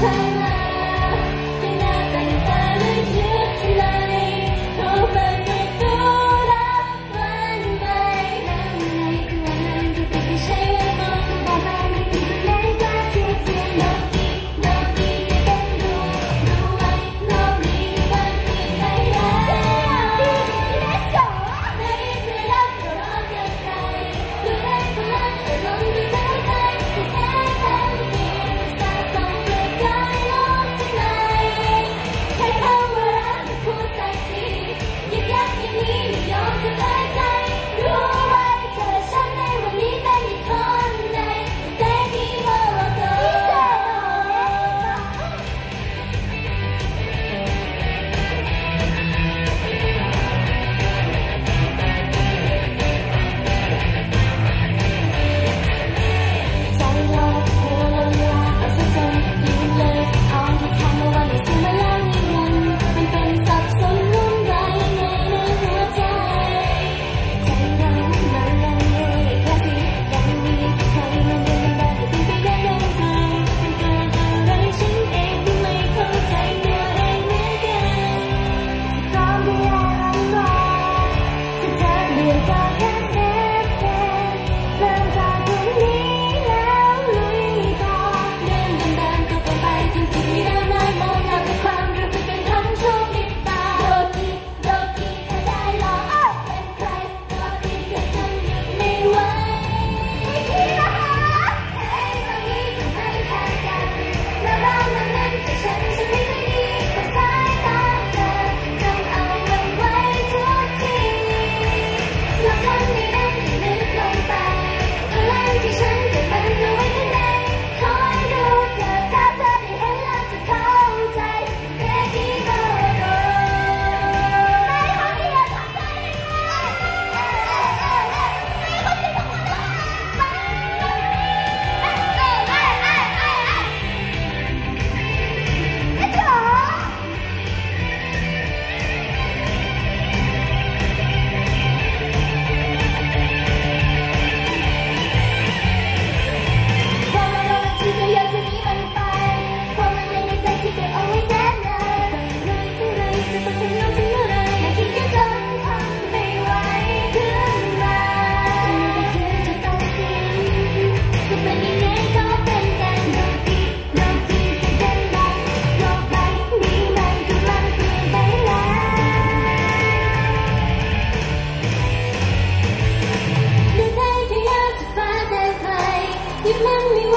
Hey,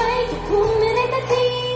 愛とめられた人